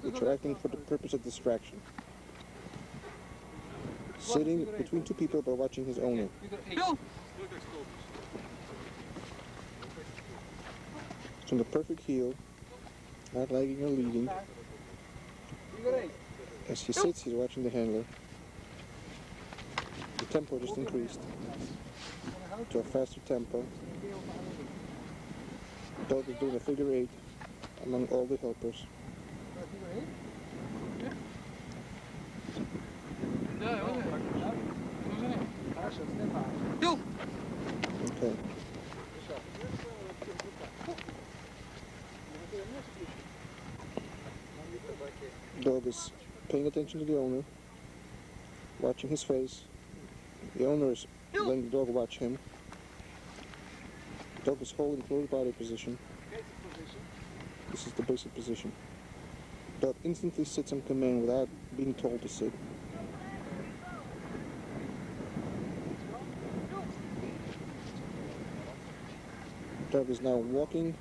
which are acting for the purpose of distraction. Sitting between two people but watching his owner. It's on the perfect heel, not lagging or leading. As he sits, he's watching the handler. The tempo just increased to a faster tempo. The dog is doing a figure eight among all the helpers. Okay. Dog is paying attention to the owner, watching his face. The owner is letting the dog watch him. Dog is holding closed body position. This is the basic position Dog instantly sits on command without being told to sit. Dog is now walking.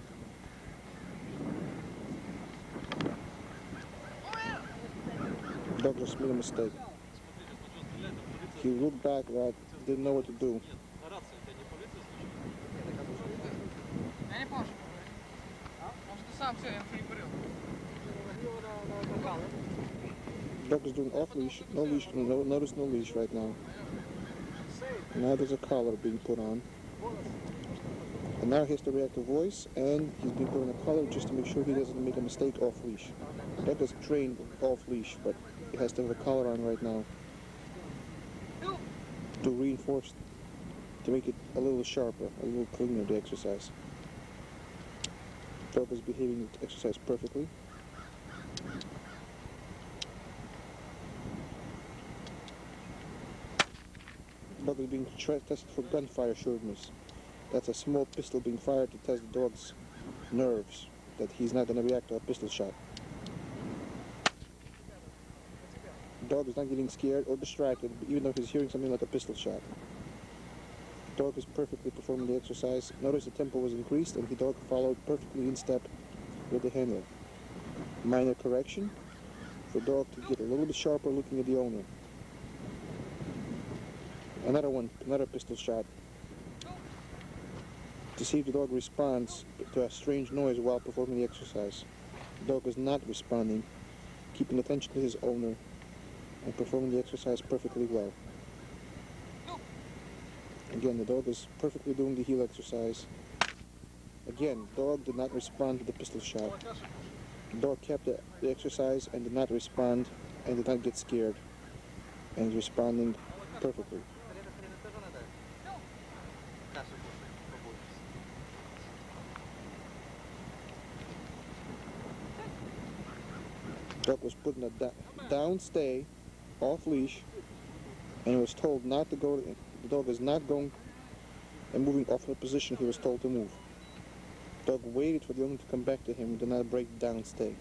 Dog just made a mistake. He looked back but didn't know what to do. Я не помню, Может, ты сам все, я не курил. Dog is doing off leash, no leash, no, notice no leash right now. Now there's a collar being put on. And now he has to react to voice, and he's being put on a collar just to make sure he doesn't make a mistake off leash. Dog is trained off leash, but he has to have a collar on right now to reinforce, to make it a little sharper, a little cleaner, the exercise. Dog is behaving the exercise perfectly. Being tested for gunfire assuredness. That's a small pistol being fired to test the dog's nerves, that he's not going to react to a pistol shot. The Dog is not getting scared or distracted, even though he's hearing something like a pistol shot. The Dog is perfectly performing the exercise. Notice the tempo was increased and the dog followed perfectly in step with the handler. Minor correction for dog to get a little bit sharper looking at the owner. Another one, another pistol shot. To see if the dog responds to a strange noise while performing the exercise. The dog is not responding, keeping attention to his owner and performing the exercise perfectly well. Again, the dog is perfectly doing the heel exercise. Again, dog did not respond to the pistol shot. The dog kept the, the exercise and did not respond and did not get scared and is responding perfectly. Dog was put in a down stay, off leash, and was told not to go. The dog is not going and moving off the position he was told to move. Dog waited for the owner to come back to him, did not break down stay.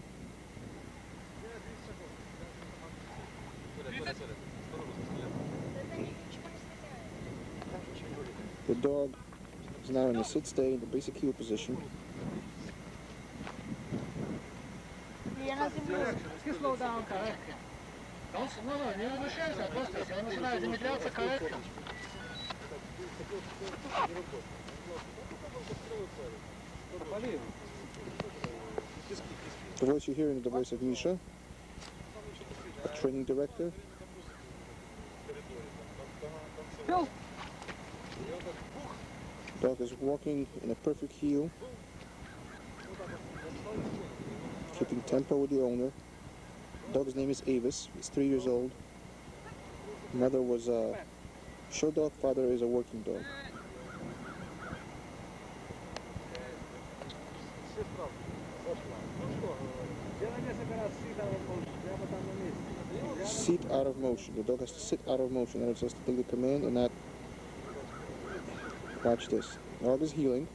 The dog is now in the sit stay in the basic heel position. Все слово The voice you're hearing is the voice of Misha. a training director. Dog is walking in a perfect heel. Tempo with the owner. Dog's name is Avis. He's three years old. Mother was uh, a show dog. Father is a working dog. Sit out of motion. The dog has to sit out of motion. That is just to take the command and not watch this. Dog is heeling.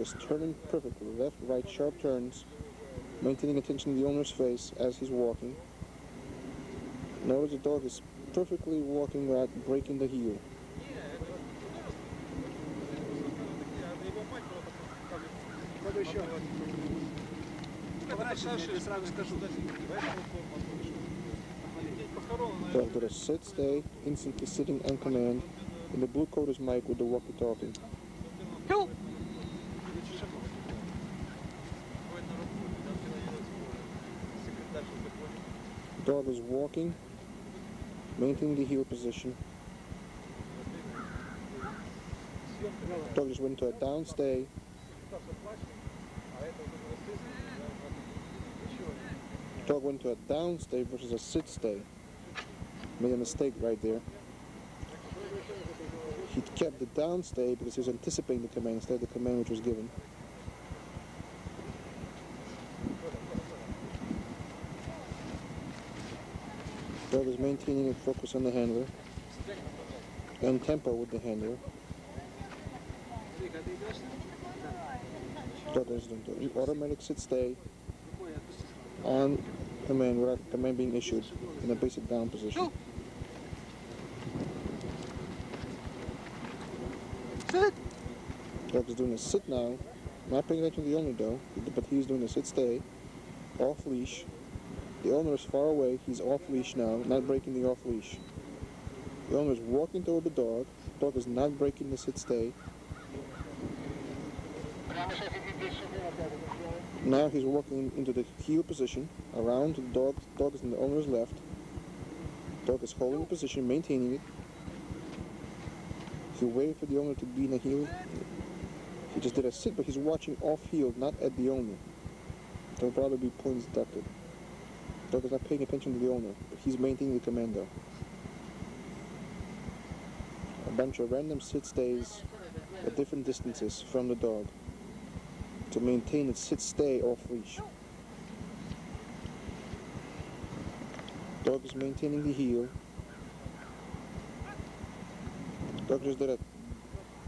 was turning perfectly, left, right, sharp turns, maintaining attention to the owner's face as he's walking. Notice the dog is perfectly walking without breaking the heel. Dog did a sit, stay, instantly sitting on command, and the blue coat is Mike with the walkie-talkie. Walking, maintaining the heel position. Dog just went to a down stay. Dog went to a down stay versus a sit stay. Made a mistake right there. He kept the down stay because he was anticipating the command instead of the command which was given. Dog is maintaining a focus on the handler and tempo with the handler. Dog is doing the automatic sit stay on command without command being issued in a basic down position. Sit. Dog is doing a sit now, not paying attention to the owner though, but he's doing a sit stay, off leash. The owner is far away, he's off leash now, not breaking the off leash. The owner is walking toward the dog, The dog is not breaking the sit stay. Now he's walking into the heel position, around the dog, The dog is in the owner's left. The Dog is holding the position, maintaining it. He waited for the owner to be in the heel. He just did a sit, but he's watching off heel, not at the owner. There'll probably be points deducted. Dog is not paying attention to the owner, he's maintaining the commando. A bunch of random sit stays at different distances from the dog to maintain its sit stay off leash. Dog is maintaining the heel. Dog just did a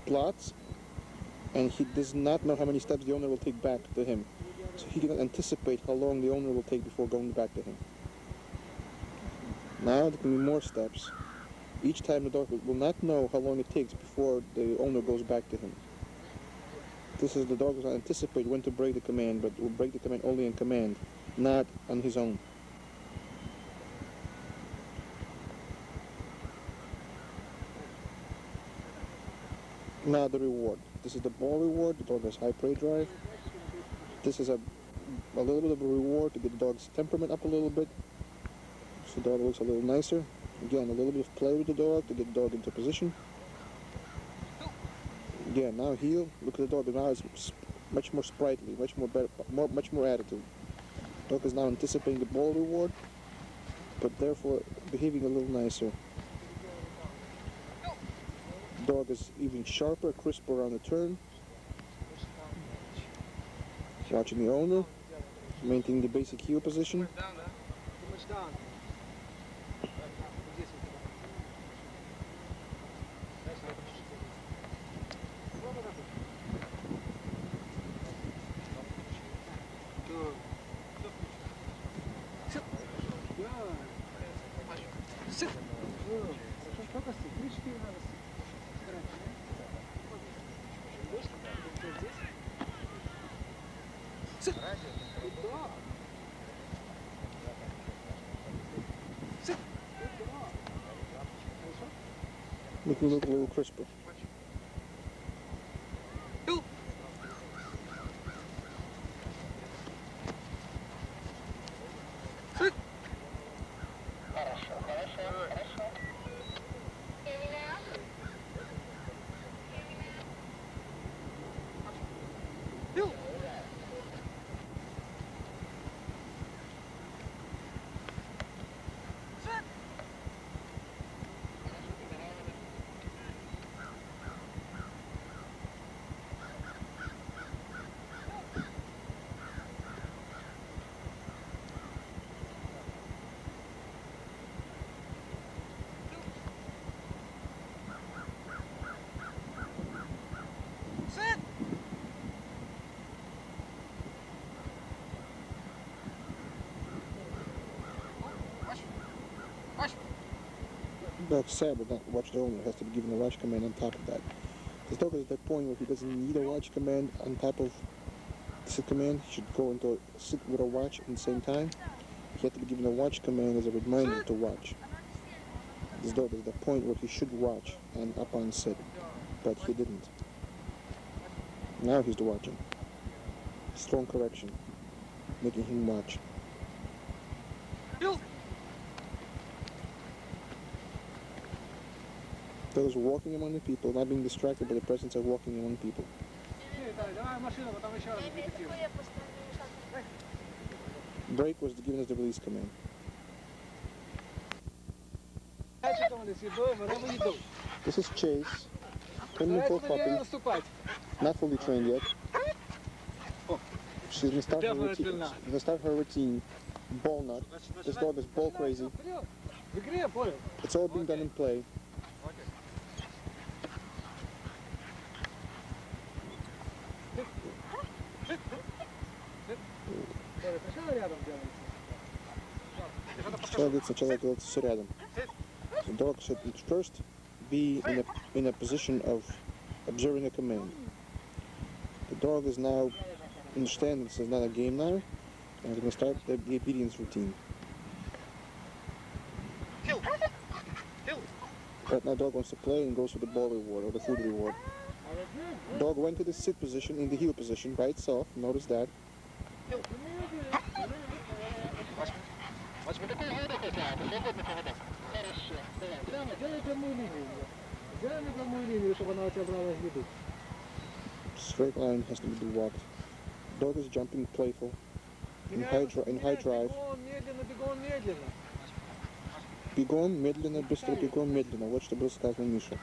plots and he does not know how many steps the owner will take back to him. So he cannot anticipate how long the owner will take before going back to him. Now there can be more steps. Each time the dog will not know how long it takes before the owner goes back to him. This is the dog not anticipate when to break the command, but will break the command only in command, not on his own. Now the reward. This is the ball reward. The dog has high prey drive. This is a, a little bit of a reward to get the dog's temperament up a little bit. So the dog looks a little nicer. Again, a little bit of play with the dog to get the dog into position. Again, now heel. Look at the dog. Now it's much more sprightly, much more better, more, much more attitude. Dog is now anticipating the ball reward, but therefore behaving a little nicer. Dog is even sharper, crisper on the turn. Watching the owner, maintaining the basic heel position. Making it look a little crisper. Dog's sad, but not watch the owner. Has to be given a watch command on top of that. This dog is at that point where he doesn't need a watch command on top of sit command. He should go into sit with a watch at the same time. He had to be given a watch command as a reminder to watch. This dog is at the point where he should watch and up on sit, but he didn't. Now he's watching. Strong correction, making him watch. was walking among the people, not being distracted by the presence of walking among people. Break was given as the release command. This is Chase, coming for puppy, not fully trained yet. She's gonna start her routine. She's gonna start her routine. Ball nut. This dog is ball crazy. It's all being done in play. Сначала говорит, сначала делается все рядом. The dog should at first be in a, in a position of observing a command. The dog is now understanding this is not a game now, and we're going to start the, the obedience routine. Right now, dog wants to play and goes for the ball reward or the food reward. Dog went to the sit position in the heel position by itself. Notice that. Прямо, делай прямую линию. Делай прямую линию, чтобы она у тебя брала в виду. Straight line has to be walked. Dog is jumping playful. In high, in high drive. Бегом, медленно, бегом, медленно. Бегом, медленно, быстро, бегом, медленно. Вот что был сказано Миша.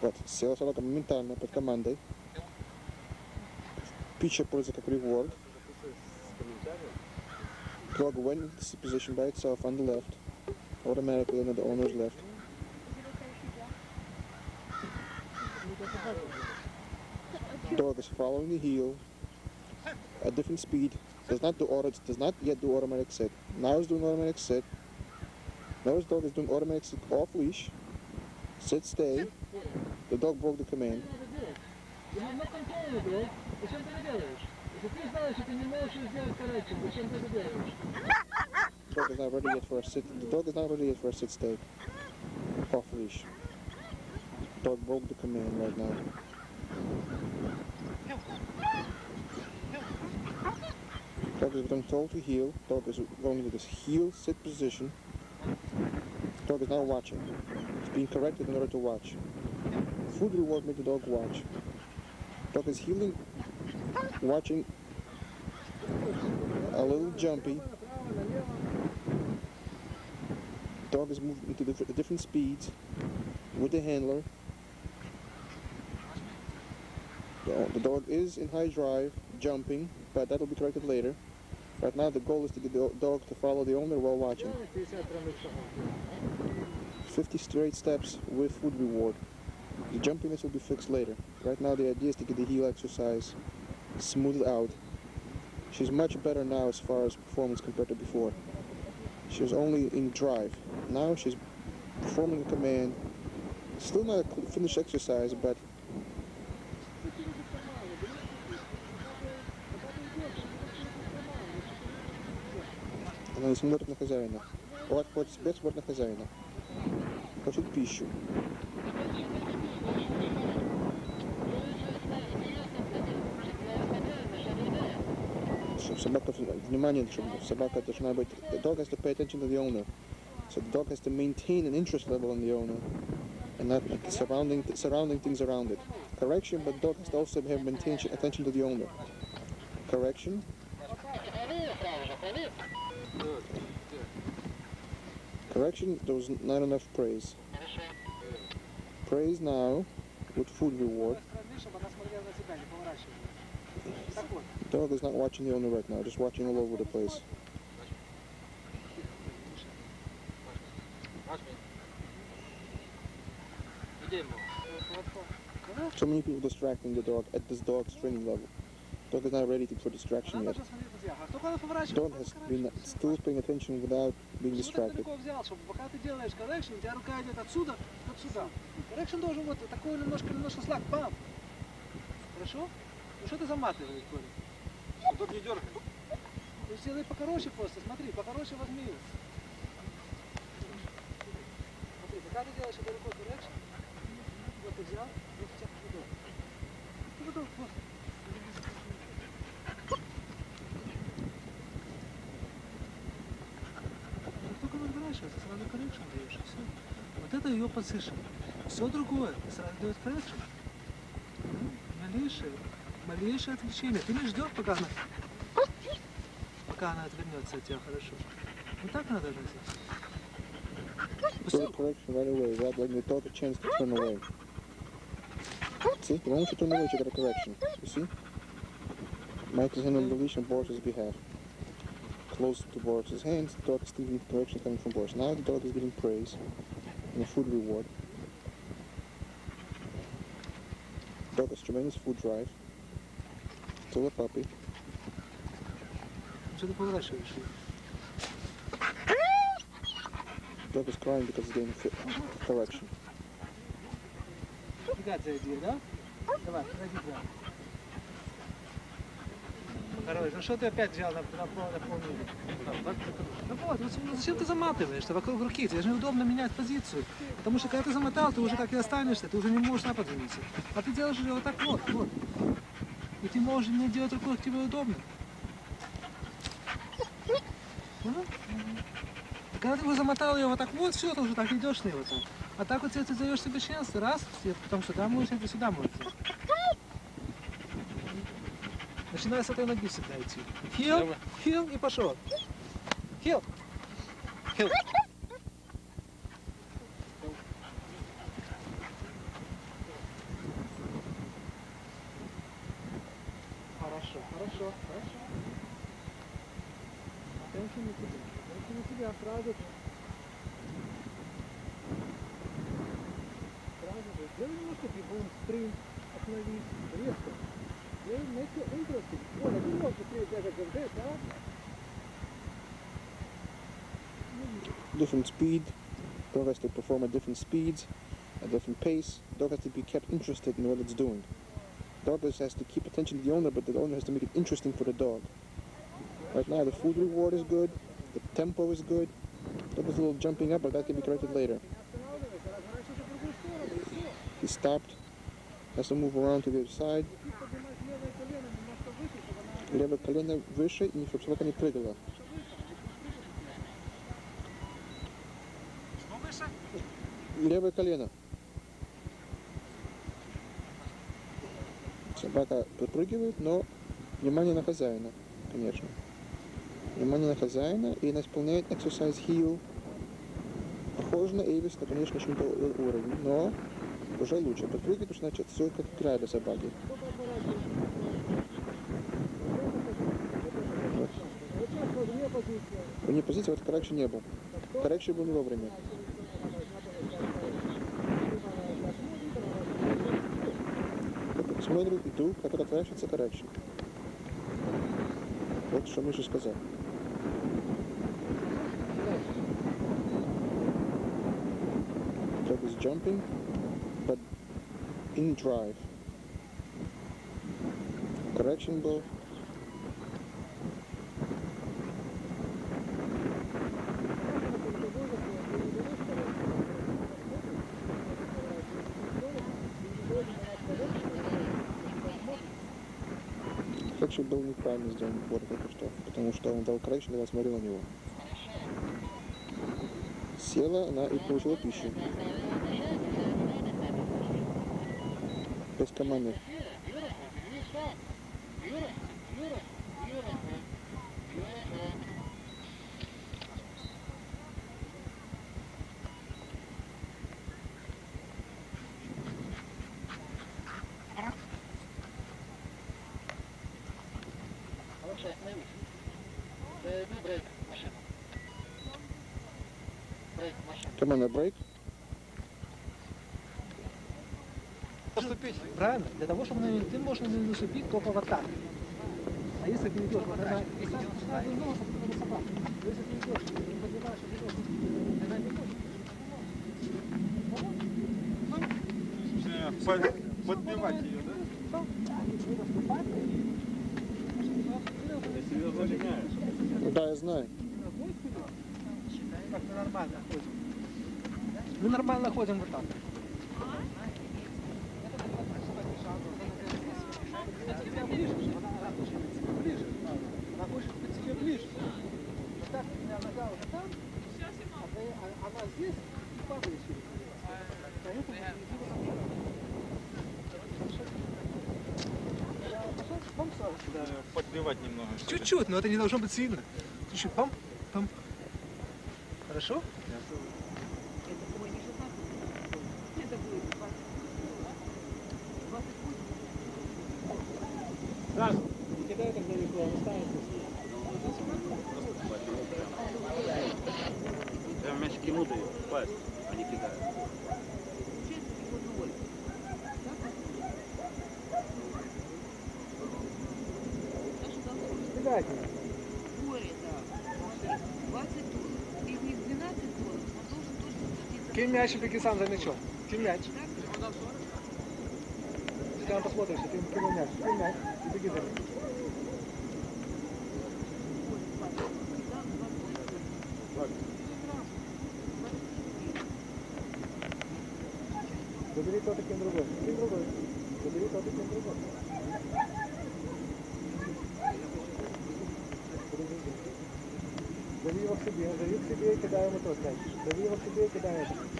Вот, села собака моментально под командой. Пича пользуется как reward. Dog went into this position by itself on the left. Automatically under the owner's left. Dog is following the heel at different speed. Does not do auto, does not yet do automatic set. Now is doing automatic set. Now his dog is doing automatic sit off leash. Sit, stay. The dog broke the command. The dog is not ready yet for a sit. The dog is not ready yet for a sit stay. Off leash. Dog broke the command right now. Dog is being told to heel. Dog is going into this heel sit position. Dog is now watching. It's being corrected in order to watch. Food reward make the dog watch. Dog is heeling watching a little jumpy. Dog is moving to different, different speeds with the handler. The, the dog is in high drive, jumping, but that'll be corrected later. Right now the goal is to get the dog to follow the owner while watching. 50 straight steps with food reward. The jumpiness will be fixed later. Right now the idea is to get the heel exercise smoothed out. She's much better now as far as performance compared to before. She was only in drive. Now she's performing a command. Still not a cl- finished exercise, but она не смотрит на хозяина. Вот, вот себе смотрит на хозяина. Хочет пищу. собака, внимание, чтобы собака должна быть, the dog has to pay attention to the owner. So the dog has to maintain an interest level in the owner and not the surrounding, surrounding things around it. Correction, but dog has to also have maintain attention to the owner. Correction. Correction, there was not enough praise. Praise now with food reward. Dog is not watching the owner right now, just watching all over the place. So many people distracting the dog at this dog's training level. Dog is not ready to, for distraction Надо yet. же смотреть в зеркало. А кто когда поворачивает? Dog has been still paying attention without being Почему так distracted. далеко взял, чтобы пока ты делаешь коррекшн, у тебя рука идет отсюда, вот сюда. Коррекшн должен вот такой немножко, немножко слаг, бам. Хорошо? Ну что ты заматываешь, Коля? Тут не дергай. Ты сделай покороче просто, смотри, покороче возьми. Смотри, пока ты делаешь это рукой коррекшн, вот ты взял, вот у тебя. Ты готов, вот. Только разворачивается, сразу коррекшн даешь, все. Вот это ее position. Все другое, сразу даешь коррекшн. Малейшее, малейшее отвлечение. Ты не ждешь, пока она пока она отвернется от тебя хорошо. Вот так надо. Do the correction right away, without letting the dog a chance to turn away. See, the moment you turn away, you get a correction. You see? Mike is hand on the leash on Boris's behalf. Close to Boris's hands, the dog is still getting correction coming from Boris. Now the dog is getting praise and a food reward. Dog has tremendous food drive. Still a puppy. Что ты поворачиваешь? Dog is crying because he's getting fi- correction. Фигать зайди, да? Давай, зайди прямо. Короче, ну что ты опять взял на, на, на полмили? Ну вот, ну зачем ты заматываешь? Ты вокруг руки, тебе же неудобно менять позицию. Потому что когда ты замотал, ты уже так и останешься, ты уже не можешь на подвинуться. А ты делаешь ее вот так вот, вот. И ты можешь не делать рукой, как тебе удобно. И Когда ты его замотал ее вот так вот, все, ты уже так идешь на его так. А так вот тебе ты даешь себе шанс, раз, и потому что да, можешь, это сюда можешь. Начинай с этой ноги всегда идти. Хил, хил и пошел. Хил. Хил. speed. Dog has to perform at different speeds, at different pace. Dog has to be kept interested in what it's doing. Dog is- has to keep attention to the owner, but the owner has to make it interesting for the dog. Right now, the food reward is good, the tempo is good. Dog is a little jumping up, but that can be corrected later. Останавливайся, разворачивайся в другую сторону, и все. He stopped, has to move around to the other side. Чуть поднимать левое колено немножко выше, чтобы она Левое колено выше, и чтобы собака не прыгала. Левое колено. Собака подпрыгивает, но внимание на хозяина, конечно. Внимание на хозяина, и она исполняет exercise heel. Похоже на Эвис, но, конечно, не тот уровень, но уже лучше. Подпрыгивает, потому что значит все как игра для собаки. Вот. Вне позиция, вот коррекшн не был. Коррекшн был вовремя. Смотрит, иду, как отворачивается коррекшн. Вот что Миша сказал. Dog is jumping, but in drive. Correction был. Коррекшн был неправильно сделан Бор только что, потому что он дал коррекшн, когда смотрел на него. Села она и получила пищу. Без команды. Come on, брейк. Наступить. Правильно? Для того, чтобы на нее ты можешь на нее наступить только вот так. А если ты идешь, вот она... Не идешь, подбивать ее, да? Да, я знаю как мы нормально ходим. Мы нормально ходим вот так. Подбивать немного. Чуть-чуть, но это не должно быть сильно. Чуть-чуть, пам. -чуть. Ты мяч беги сам за мячом. Ты мяч. Сейчас посмотришь, ты, ты на мяч. Ты мяч. И беги за ним. Забери тот и кем другой. Кем другой. Забери тот и кем другой. Дави его к себе, дави к себе и кидай ему тот мяч. Дави его к себе и кидай ему.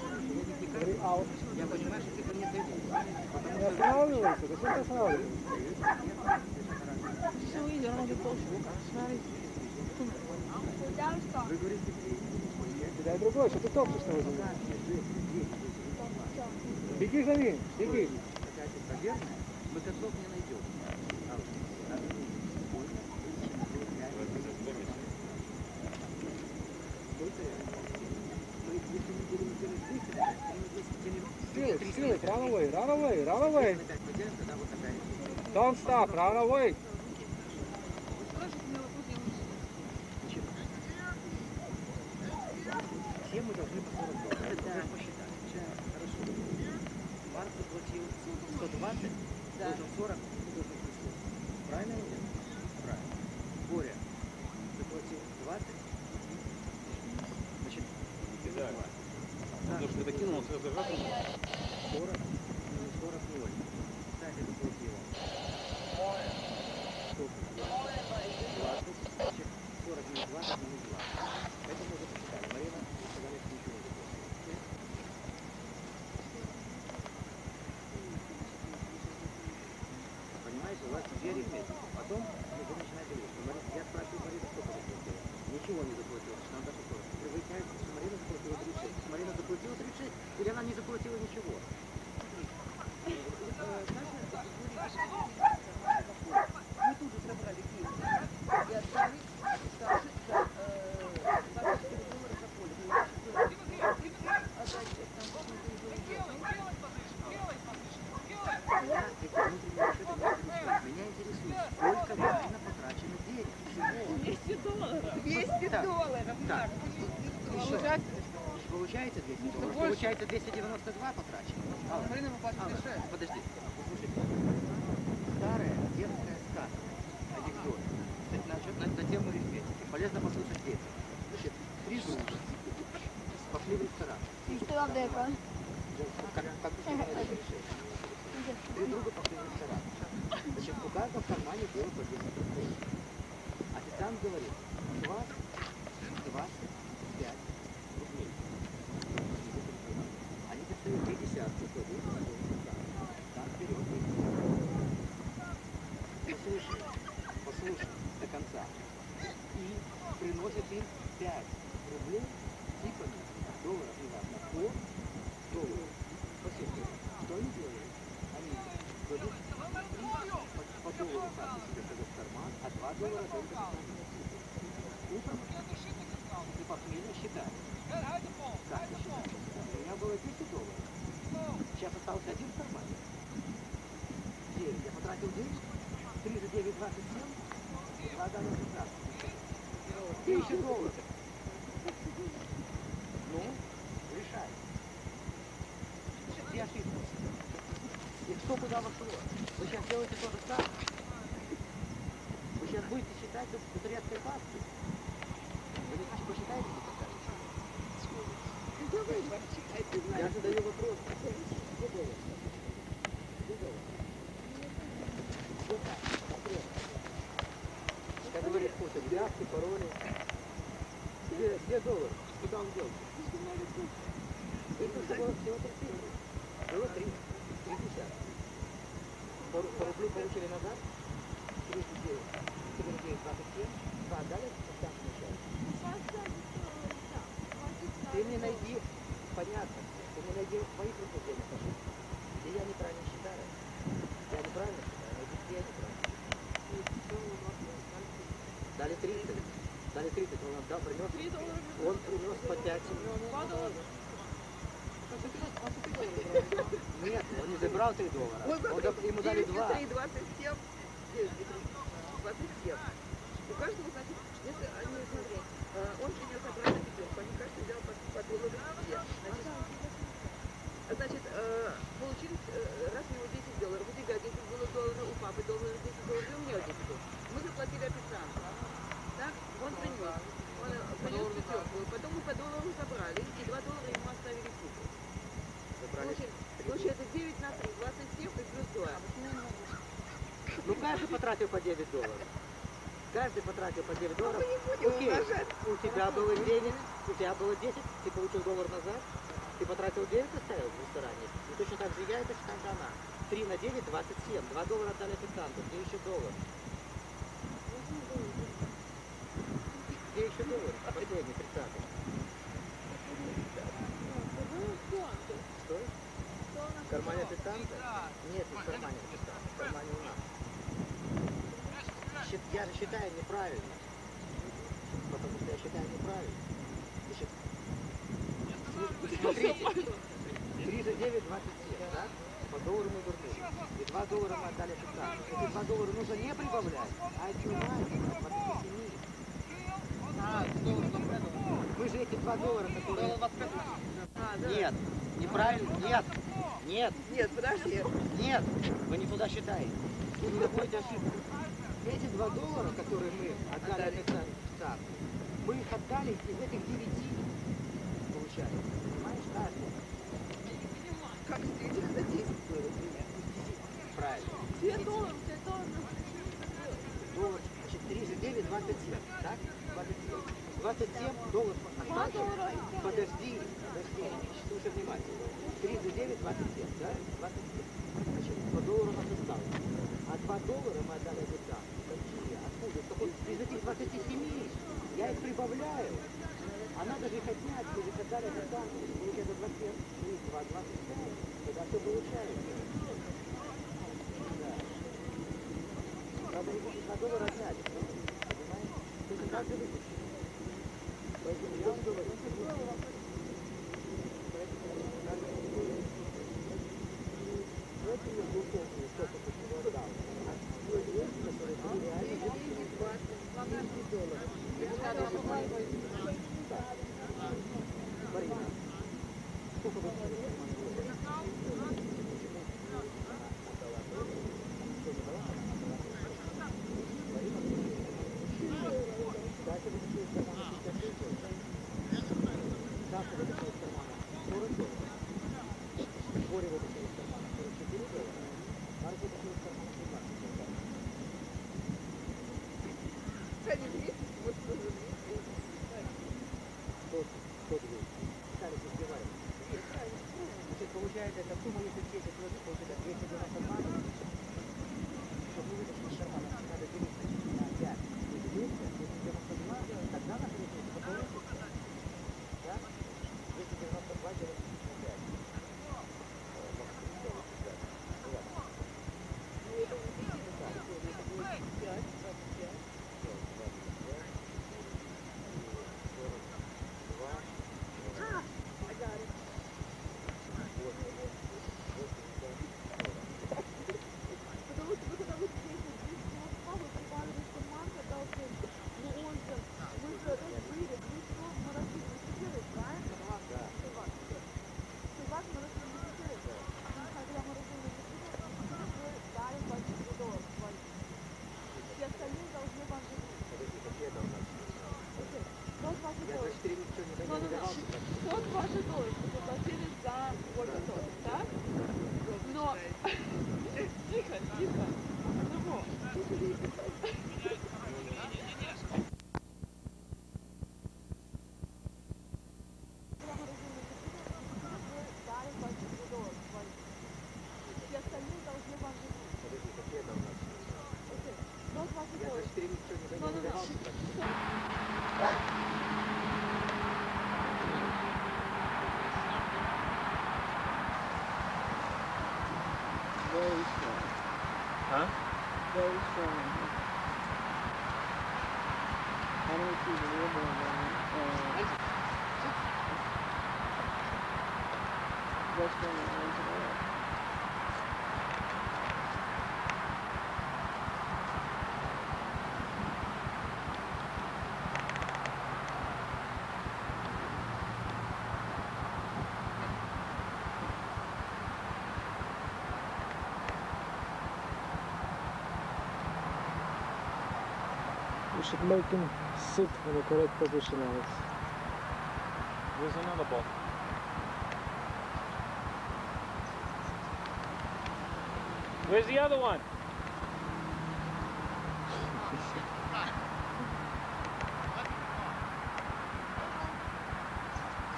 А вот... Я понимаю, что ты не дойдешь. Не останавливайся, что ты останавливаешься? Все, иди, равно легко, что Вы говорите, Кидай другой, что ты топчешь на воде. Беги за ним, беги. Мы котлов не найдем. Steal run away, run away, run away. Don't stop, run away. говорит, у вас забрал 3 доллара. Он Он дал- ему дали 2. 9 27, 9 27. У каждого, значит, если они, смотри, э, он принес обратно пятерку, они каждый взял по, по доллару. Значит, а, значит, э, получились, э, раз у него 10 долларов, у тебя 10 было долларов, у папы долларов 10 долларов, и у меня 10 долларов. Мы заплатили официанту. Так, он принес. Он принес пятерку, потом мы по доллару забрали, и 2 доллара ему оставили себе. Забрали. Получается, получается 9 на 3, 27 и плюс 2. Ну каждый потратил по 9 долларов. Каждый потратил по 9 долларов. Мы не будем Окей, у тебя было 9, у тебя было 10, ты получил доллар назад, ты потратил 9, оставил в ресторане. И точно так же я, и точно так же она. 3 на 9, 27. 2 доллара отдали официанту. Где еще доллар? Где еще доллар? Последний, 30 Что? В кармане официанта? Нет, не в кармане официанта. В кармане у нас. Я же считаю неправильно. Потому что я считаю неправильно. Значит, Смотрите. 3 за 9, 27, да? По доллару мы вернули. И 2 доллара мы отдали официанту. Эти 2 доллара нужно не прибавлять, а отнимать от 27. Мы же эти 2 доллара, которые... Нет, неправильно, нет, нет, Нет, подожди. нет, вы не туда считаете. Вы не находите ошибку. Эти 2 доллара, которые мы отдали официанту, мы их отдали из этих 9, получается. Понимаешь, каждый. Как этих за 10 было, например. Правильно. 10 долларов, 10 долларов. Доллар, значит, 3 за 9, 27, так? 27. 27 долларов остался. Подожди, подожди. 3 за 9, 27, да? 27. Значит, по доллару нас осталось. А 2 доллара мы отдали официанту. Какие? Откуда? Так вот, из этих 27 я их прибавляю. А надо же их отнять, мы же отдали официанту. Получается 27 плюс 2, 25. Тогда все получается. Да. Надо его на доллар отняли. Понимаете? Точно так же. Поэтому я вам говорю, Thank you. Very strong. Huh? Very strong. I don't see the river around. Uh, western lines at should make him sit in the correct position, Alex. Where's another ball? Where's the other one?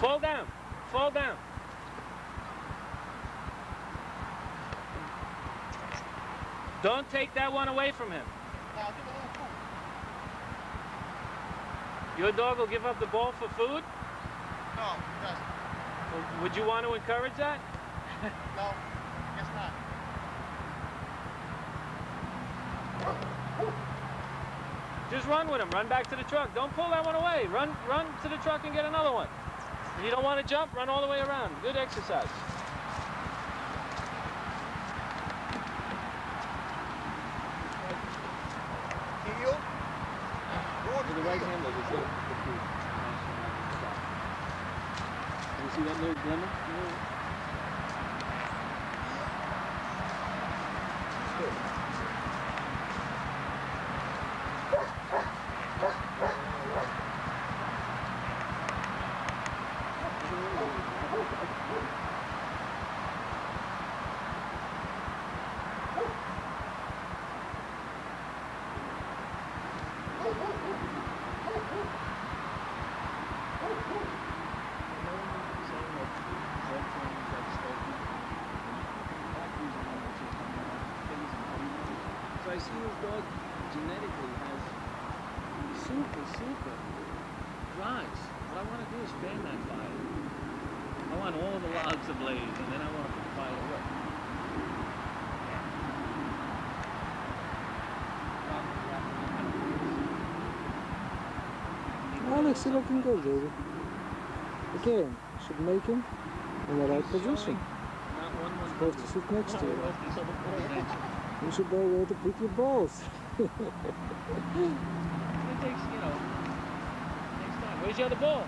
Fall down. Fall down. Don't take that one away from him. Your dog will give up the ball for food? No, it doesn't. Would you want to encourage that? No, I guess not. Just run with him. Run back to the truck. Don't pull that one away. Run, run to the truck and get another one. If you don't want to jump, run all the way around. Good exercise. Heel. Good. With the right hand, though, there's no the food. You see that little glimmer? This dog genetically has super, super drives. What I want to do is fan that fire. I want all the logs ablaze, and then I want to put the fire to work. Alex, you're looking good, baby. Again, should make him in the right position. Not one one Supposed to sit next to you. This other ball next. You should know where to put your balls. It takes, you know, takes time. Where's the other ball?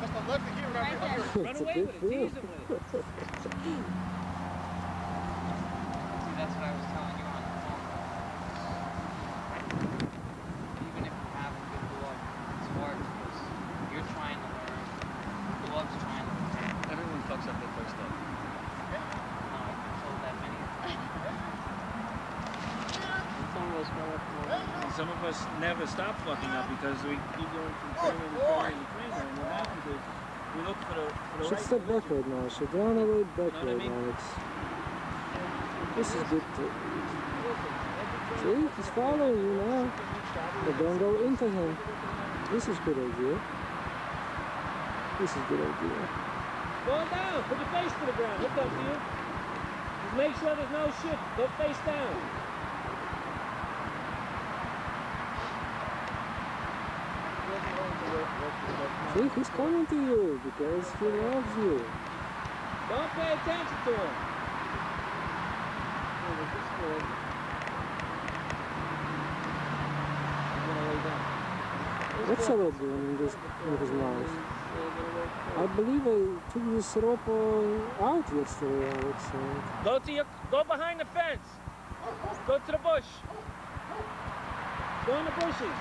Must have left it here when I was here. Run away with it. Tease him with it. See, that's what I was telling you on the phone. Even if you have a good dog, it's hard because you're trying to learn, the dog's trying to learn. Everyone fucks up their first dog. No, I've been told that many times. Some of us never stop fucking up because we keep going from oh, trainer to trainer to trainer, and what happens is we look for the, for the Should right step position. backward now. Should run away backward, mean? Alex. This is good too. See, he's following you now. But don't go into him. This is good idea. This is good idea. Fall down. Put your face to the ground. Look up to you. Just make sure there's no shit. Go face down. See, he's coming to you because he loves you. Don't pay attention to him. What's Sarop doing in this in his mouth? I believe I took this rope uh, out yesterday, Alex. Uh, Go to your, go behind the fence. Go to the bush. Go in the bushes.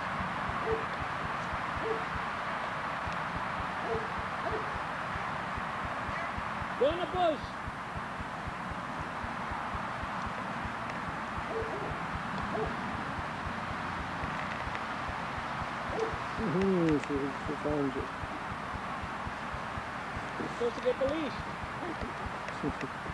Go in the bush. Mm-hmm, she, she found you. You're supposed to get the leash.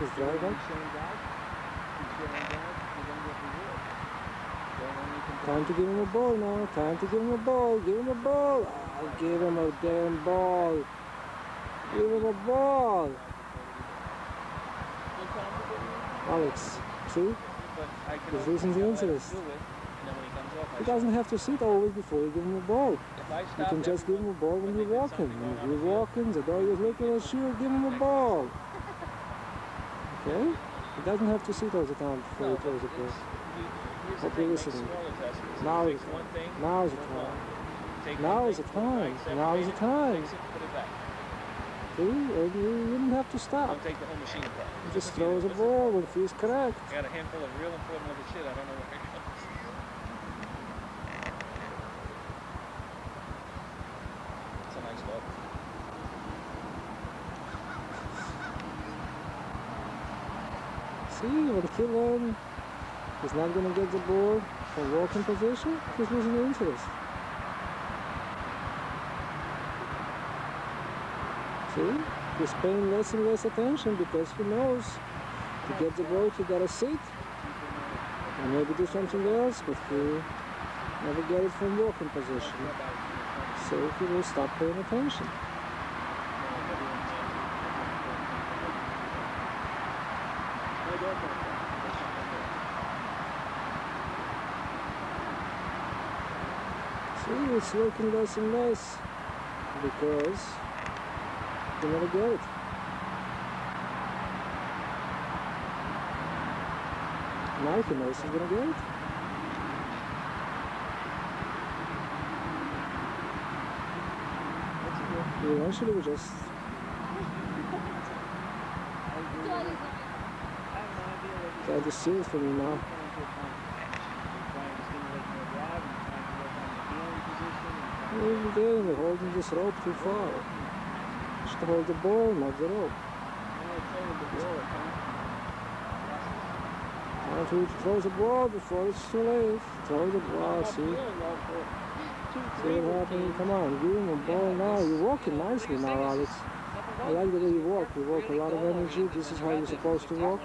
Don't only. Time to give him a ball now. Time to give him a ball. Give him a ball. I'll give him a damn ball. Give him a ball. Good time to get reward. Alex, see? But I can He's losing the interest. do it, and then when he comes off, I He show doesn't have to sit always before you give him a ball. You can just give him a ball when you're walking. When you're walking, the dog is looking at you, give him a ball. Okay? He doesn't have to sit all the time before No, he throws the but ball. it's- you- here's the Okay, thing, make listen. Now is- one thing, now is the time. Now is the thing, put it time. Now is the time. Fix put it back. See? And you, you didn't have to stop. Don't take the whole machine apart. He just throws a ball when he feels correct. I got a handful of real important other shit. I don't know where it goes. It's a nice dog. See, when Killen is not going to get the ball from walking position, he's losing interest. See, he's paying less and less attention because he knows to get the ball he gotta sit and maybe do something else, but he never get it from walking position. So he will stop paying attention. See, it's working less and less because you never get it. Now he knows he's gonna get it. Eventually we just try to see it from you now. Every day we're holding this rope too far. Just hold the ball, not the rope. Time to throw the ball before it's too late. Throw the ball, see? See what happening? Come on, give him a ball now. You're walking nicely now, Alex. I like the way you walk. You walk a lot of energy. This is how you're supposed to walk.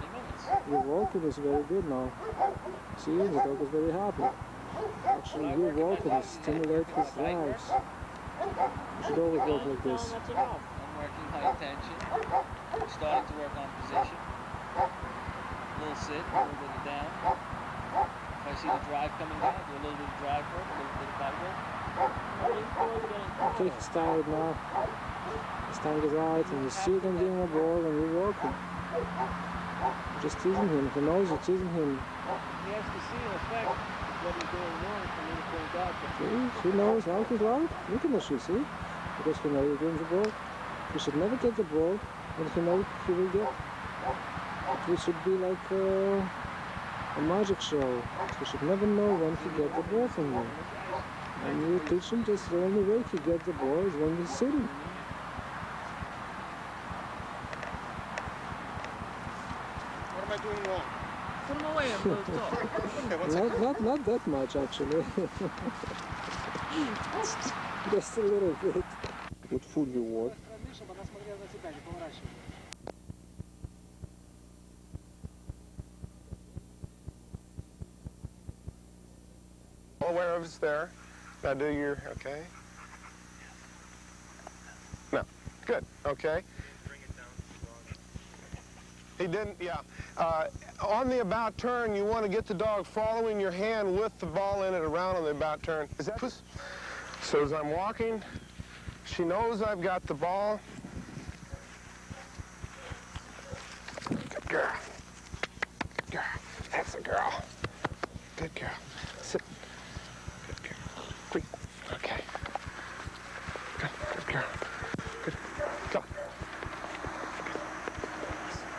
Your walking is very good now. See, the dog is very happy. Actually, your walking stimulate his drives. You should always walk like this. I'm working high tension. Starting to work on position. A little sit, a little bit of down. If I see the drive coming down, do a little bit of drive work, a little bit of bite work. Okay, he's tired now. His tongue is out, and you see them giving a ball, and you're walking. Just teasing him. He knows you're teasing him. He has to see in effect what he's doing wrong for me to point out that See, he knows now he's right. Look at the shoe, see? Because he knows he's getting the ball. He should never get the ball, and he knows he will get. It should be like uh, a magic show. He should never know when he get the ball from you. And you teach him just the only way he get the ball is when he's sitting. What am I doing wrong? Put him away and we'll talk. Okay, what's not, not, not that much actually. Just a little bit. What food you want? aware of it's there. Now do your, okay? No, good, okay? He didn't, yeah. Uh, on the about turn, you want to get the dog following your hand with the ball in it around on the about turn. Is that so as I'm walking, she knows I've got the ball. Good girl. Good girl. That's a girl. Good girl. Sit. Good girl. Quick. Okay. Good, good girl. Good. Go.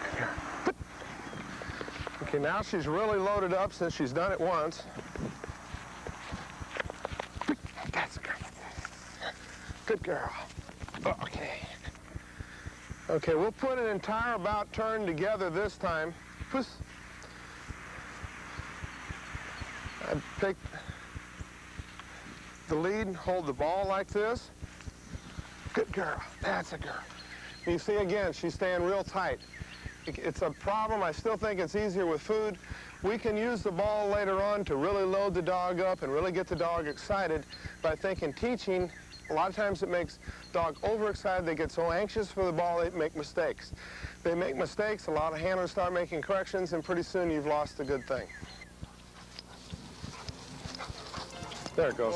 Good girl. Put. Okay, now she's really loaded up since she's done it once. That's girl. Good girl. Okay. Okay, we'll put an entire about turn together this time. Puss. I'd take the lead, and hold the ball like this. Good girl. That's a girl. You see again, she's staying real tight. It's a problem. I still think it's easier with food. We can use the ball later on to really load the dog up and really get the dog excited. But I think in teaching, a lot of times it makes dog overexcited. They get so anxious for the ball, they make mistakes. They make mistakes, a lot of handlers start making corrections, and pretty soon you've lost a good thing. There it goes.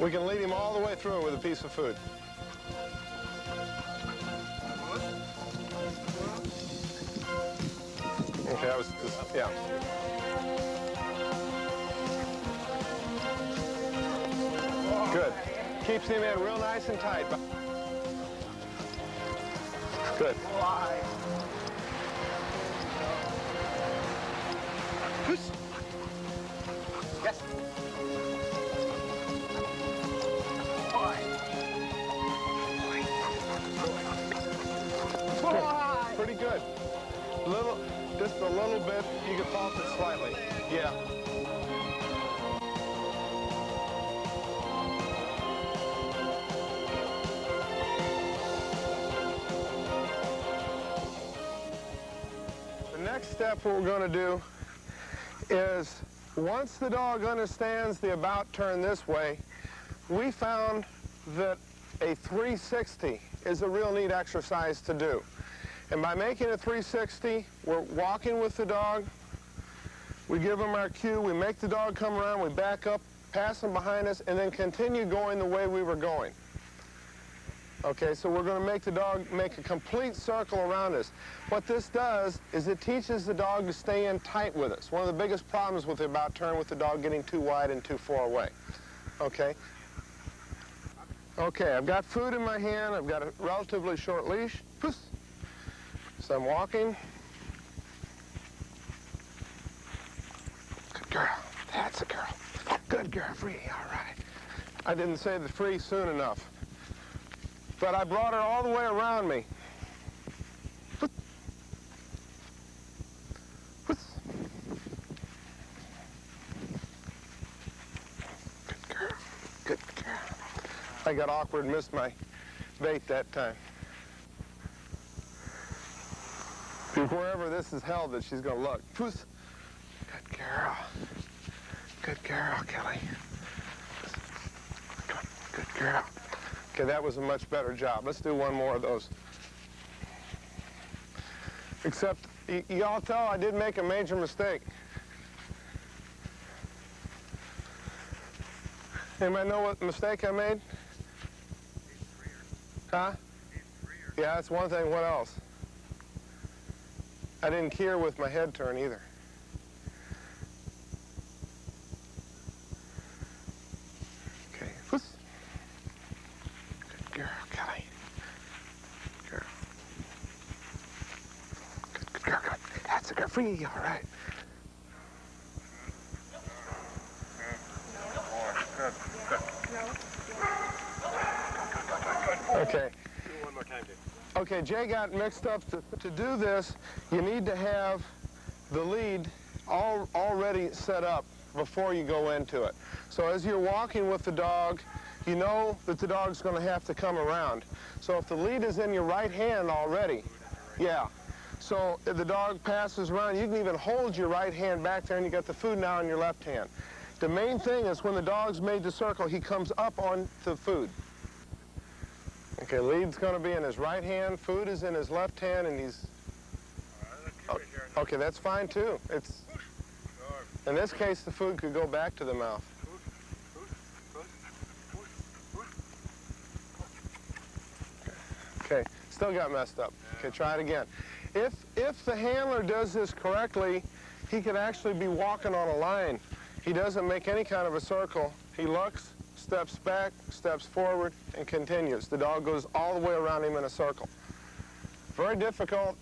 We can lead him all the way through with a piece of food. Okay, I was just, yeah. Good. Keeps him in real nice and tight. Good. Just a little bit. You can fault it slightly. Yeah. The next step we're going to do is once the dog understands the about turn this way, we found that a 360 is a real neat exercise to do. And by making a 360, we're walking with the dog, we give him our cue, we make the dog come around, we back up, pass him behind us, and then continue going the way we were going. Okay, so we're going to make the dog make a complete circle around us. What this does is it teaches the dog to stay in tight with us. One of the biggest problems with the about turn with the dog getting too wide and too far away. Okay? Okay, I've got food in my hand. I've got a relatively short leash. So I'm walking. Girl. That's a girl. Good girl. Free. All right. I didn't say the free soon enough. But I brought her all the way around me. Good girl. Good girl. I got awkward and missed my bait that time. Wherever this is held that she's going to look. Puss. Girl. Good girl, Kelly. Good girl. Okay, that was a much better job. Let's do one more of those. Except, y'all tell I did make a major mistake. Anybody know what mistake I made? Huh? Yeah, that's one thing. What else? I didn't keer with my head turn either. Okay, puss. Good girl, Kelly. Good girl. Good, good girl, good. All right. Okay. Okay, Jay got mixed up. To, to do this, you need to have the lead all, already set up before you go into it. So as you're walking with the dog, you know that the dog's going to have to come around. So if the lead is in your right hand already, yeah. So if the dog passes around, you can even hold your right hand back there and you got the food now in your left hand. The main thing is when the dog's made the circle, he comes up on the food. Okay, lead's going to be in his right hand, food is in his left hand, and he's Okay, that's fine too. It's in this case the food could go back to the mouth. Okay, still got messed up. Okay, try it again. If if the handler does this correctly, he could actually be walking on a line. He doesn't make any kind of a circle. He looks, steps back, steps forward, and continues. The dog goes all the way around him in a circle. Very difficult,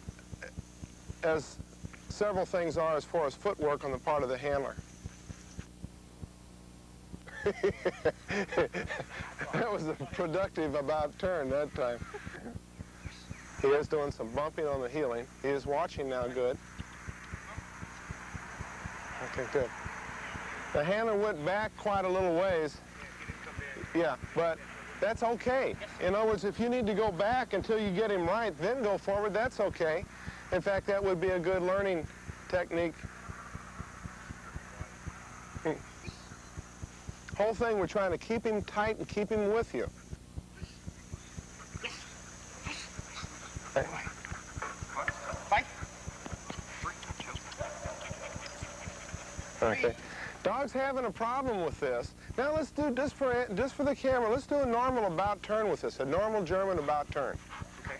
as several things are as far as footwork on the part of the handler. that was a productive about turn that time. He is doing some bumping on the heeling. He is watching now good. Okay, good. The handler went back quite a little ways. Yeah, but that's okay. In other words, if you need to go back until you get him right, then go forward, that's okay. In fact, that would be a good learning technique. Hmm. Whole thing, we're trying to keep him tight and keep him with you. Okay. Dog's having a problem with this. Now let's do, just for, just for the camera, let's do a normal about turn with this, a normal German about turn.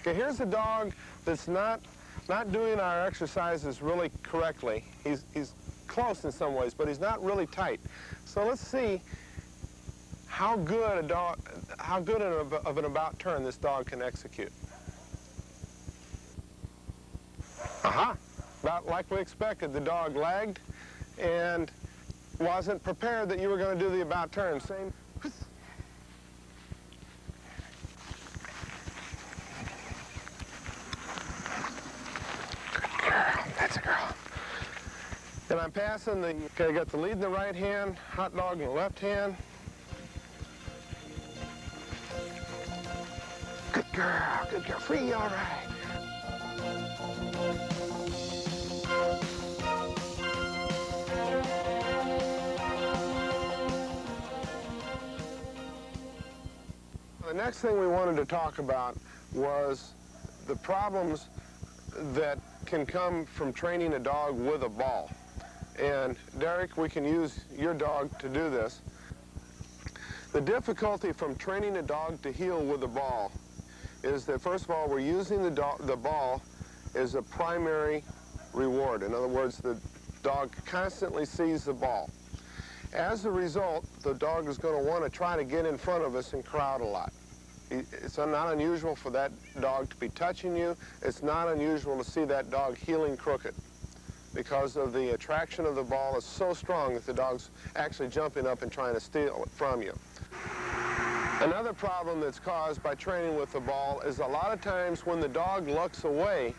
Okay, here's a dog that's not, not doing our exercises really correctly. He's, he's close in some ways, but he's not really tight. So let's see how good a dog, how good of an about turn this dog can execute. Aha, uh -huh. about like we expected, the dog lagged and wasn't prepared that you were going to do the about turn. Same. That's a girl. And I'm passing the, okay, I got the lead in the right hand, hot dog in the left hand. Good girl, good girl, free, all right. The next thing we wanted to talk about was the problems that can come from training a dog with a ball. And Derek, we can use your dog to do this. The difficulty from training a dog to heel with a ball is that, first of all, we're using the, the ball as a primary reward. In other words, the dog constantly sees the ball. As a result, the dog is going to want to try to get in front of us and crowd a lot. It's not unusual for that dog to be touching you. It's not unusual to see that dog heeling crooked because of the attraction of the ball is so strong that the dog's actually jumping up and trying to steal it from you. Another problem that's caused by training with the ball is a lot of times when the dog looks away,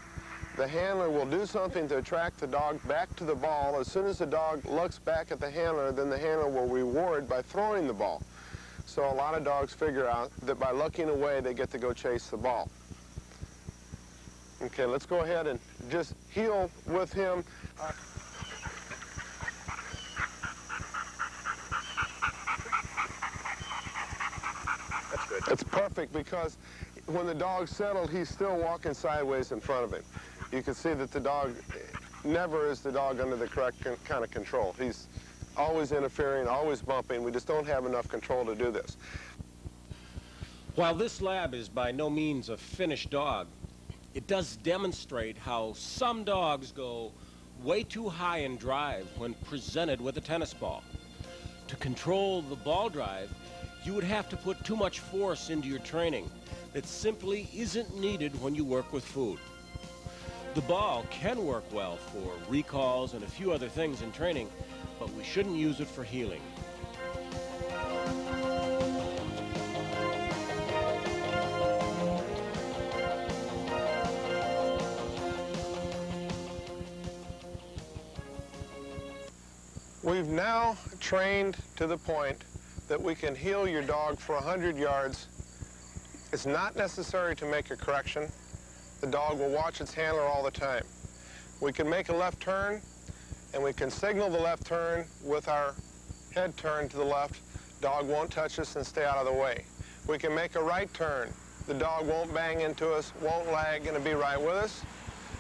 the handler will do something to attract the dog back to the ball. As soon as the dog looks back at the handler, then the handler will reward by throwing the ball. So a lot of dogs figure out that by looking away, they get to go chase the ball. Okay, let's go ahead and just heel with him. That's good. That's perfect because when the dog settled, he's still walking sideways in front of him. You can see that the dog never is the dog under the correct kind of control. He's always interfering, always bumping. We just don't have enough control to do this. While this lab is by no means a finished dog, it does demonstrate how some dogs go way too high in drive when presented with a tennis ball. To control the ball drive, you would have to put too much force into your training that simply isn't needed when you work with food. The ball can work well for recalls and a few other things in training, but we shouldn't use it for heeling. We've now trained to the point that we can heel your dog for 100 yards. It's not necessary to make a correction. The dog will watch its handler all the time. We can make a left turn and we can signal the left turn with our head turned to the left. Dog won't touch us and stay out of the way. We can make a right turn. The dog won't bang into us, won't lag, and be right with us.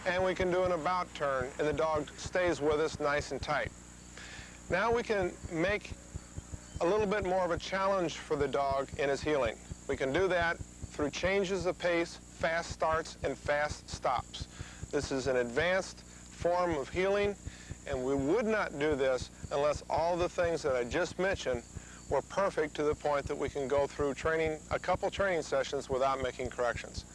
and we can do an about turn, and the dog stays with us nice and tight. Now we can make a little bit more of a challenge for the dog in his heeling. We can do that through changes of pace, fast starts, and fast stops. This is an advanced form of heeling, and we would not do this unless all the things that I just mentioned were perfect to the point that we can go through training, a couple training sessions without making corrections.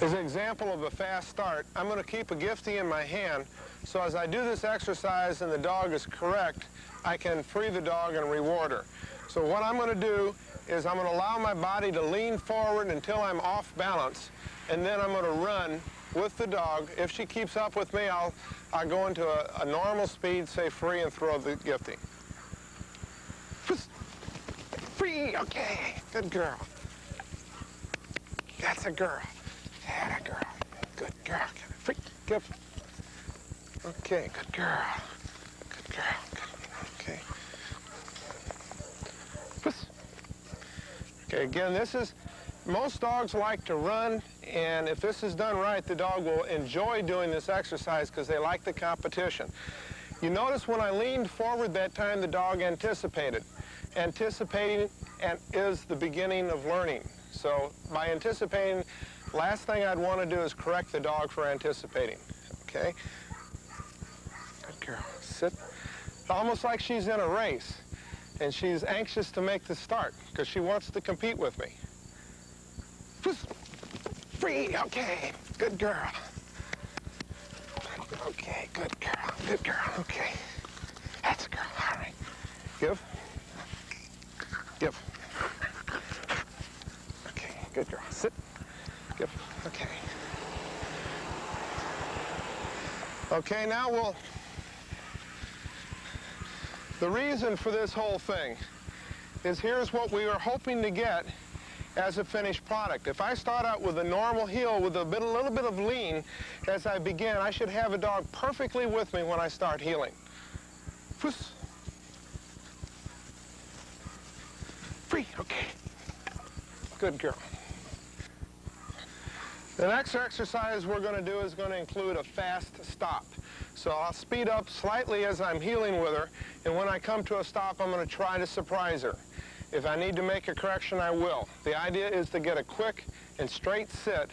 As an example of a fast start, I'm going to keep a Gifty in my hand, so as I do this exercise and the dog is correct, I can free the dog and reward her. So what I'm going to do is I'm going to allow my body to lean forward until I'm off balance, and then I'm going to run with the dog. If she keeps up with me, I'll, I'll go into a, a normal speed, say free, and throw the Gifty. Free, okay, good girl. That's a girl. That a girl. Good girl. Free, give. Okay, good girl. Good girl. Okay. Okay, again, this is, most dogs like to run, and if this is done right, the dog will enjoy doing this exercise because they like the competition. You notice when I leaned forward that time, the dog anticipated. Anticipating and is the beginning of learning. So by anticipating, last thing I'd want to do is correct the dog for anticipating. Okay? Good girl. Sit. Almost like she's in a race, and she's anxious to make the start because she wants to compete with me. Free. Okay. Good girl. Okay. Good girl. Good girl. Okay. That's a girl. All right. Give. Give. Okay, good girl. Sit. Give. Okay. Okay, now we'll... The reason for this whole thing is here's what we were hoping to get as a finished product. If I start out with a normal heel with a, bit, a little bit of lean as I begin, I should have a dog perfectly with me when I start heeling. Free, okay. Good girl. The next exercise we're going to do is going to include a fast stop. So I'll speed up slightly as I'm heeling with her, and when I come to a stop, I'm going to try to surprise her. If I need to make a correction, I will. The idea is to get a quick and straight sit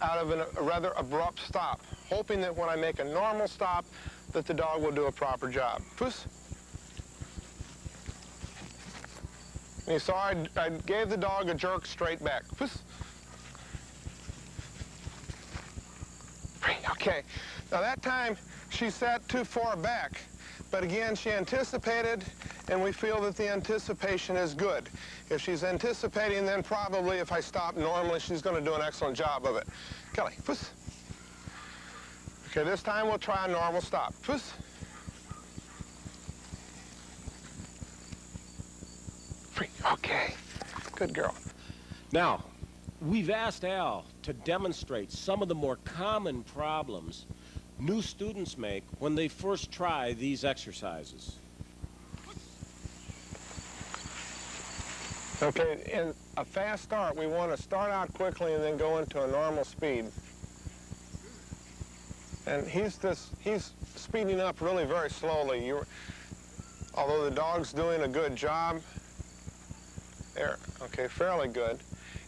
out of an, a rather abrupt stop, hoping that when I make a normal stop, that the dog will do a proper job. Puss. And you saw I, I gave the dog a jerk straight back. Puss. Okay. Now that time she sat too far back, but again she anticipated and we feel that the anticipation is good. If she's anticipating, then probably if I stop normally, she's going to do an excellent job of it. Kelly, puss. Okay, this time we'll try a normal stop. Puss. Free. Okay. Good girl. Now, we've asked Al to demonstrate some of the more common problems new students make when they first try these exercises. Okay, in a fast start, we want to start out quickly and then go into a normal speed. And he's this, he's speeding up really very slowly. You're, although the dog's doing a good job, there, okay, fairly good.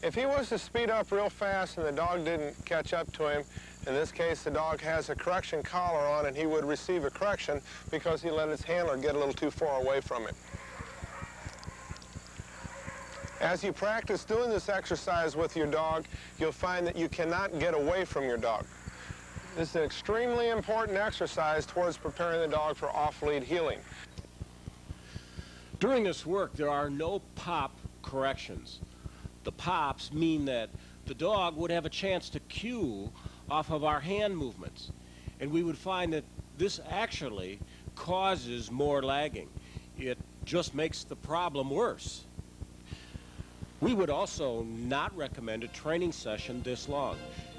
If he was to speed up real fast and the dog didn't catch up to him, in this case, the dog has a correction collar on and he would receive a correction because he let his handler get a little too far away from him. As you practice doing this exercise with your dog, you'll find that you cannot get away from your dog. This is an extremely important exercise towards preparing the dog for off-lead heeling. During this work, there are no pop corrections. The pops mean that the dog would have a chance to cue off of our hand movements. And we would find that this actually causes more lagging. It just makes the problem worse. We would also not recommend a training session this long.